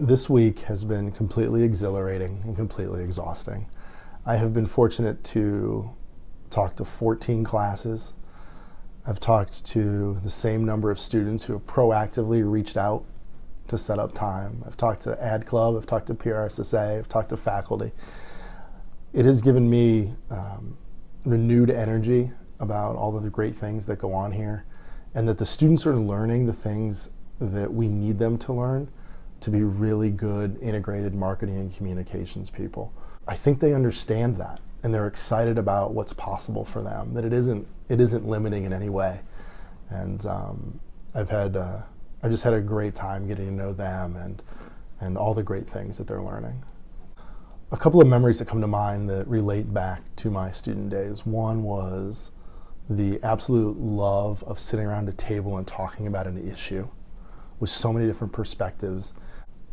This week has been completely exhilarating and completely exhausting. I have been fortunate to talk to 14 classes. I've talked to the same number of students who have proactively reached out to set up time. I've talked to Ad Club, I've talked to PRSSA, I've talked to faculty. It has given me um, renewed energy about all of the great things that go on here and that the students are learning the things that we need them to learn to be really good integrated marketing and communications people. I think they understand that and they're excited about what's possible for them. That it isn't it isn't limiting in any way. And um, I've had uh, I just had a great time getting to know them and and all the great things that they're learning. A couple of memories that come to mind that relate back to my student days. One was the absolute love of sitting around a table and talking about an issue with so many different perspectives.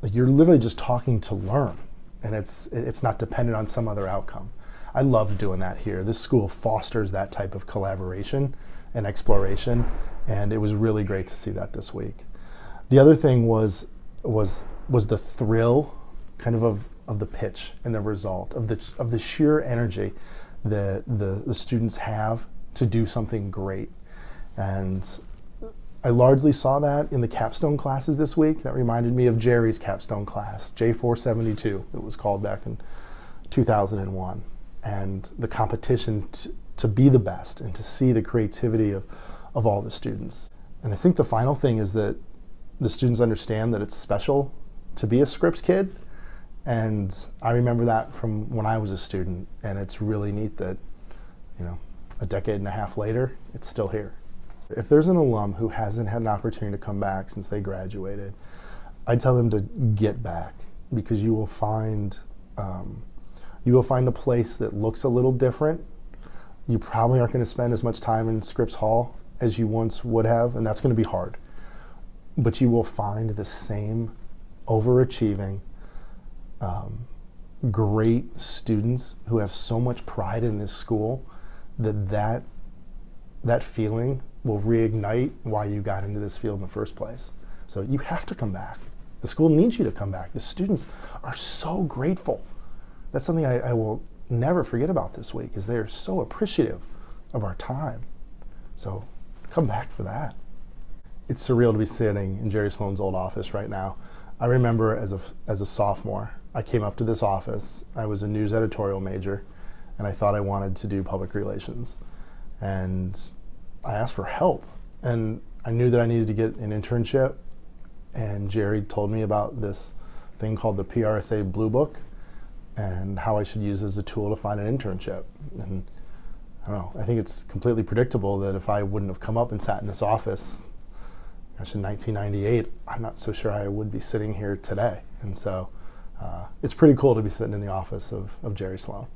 Like you're literally just talking to learn, and it's it's not dependent on some other outcome. I love doing that here. This school fosters that type of collaboration and exploration, and it was really great to see that this week. The other thing was was was the thrill, kind of of, of the pitch and the result of the of the sheer energy that the the students have to do something great, and I largely saw that in the capstone classes this week. That reminded me of Jerry's capstone class, J472, it was called back in 2001. And the competition to, be the best and to see the creativity of, of all the students. And I think the final thing is that the students understand that it's special to be a Scripps kid. And I remember that from when I was a student. And it's really neat that, you know, a decade and a half later, it's still here. If there's an alum who hasn't had an opportunity to come back since they graduated, I tell them to get back because you will find um, you will find a place that looks a little different. You probably aren't going to spend as much time in Scripps Hall as you once would have, and that's going to be hard. But you will find the same overachieving, um, great students who have so much pride in this school that that, that feeling will reignite why you got into this field in the first place. So you have to come back. The school needs you to come back. The students are so grateful. That's something I, I will never forget about this week is they're so appreciative of our time. So come back for that. It's surreal to be sitting in Jerry Sloan's old office right now. I remember as a, as a sophomore, I came up to this office. I was a news editorial major, and I thought I wanted to do public relations. And I asked for help, and I knew that I needed to get an internship. And Jerry told me about this thing called the PRSA Blue Book and how I should use it as a tool to find an internship. And I don't know, I think it's completely predictable that if I wouldn't have come up and sat in this office, gosh, in 1998, I'm not so sure I would be sitting here today. And so uh, it's pretty cool to be sitting in the office of, of Jerry Sloan.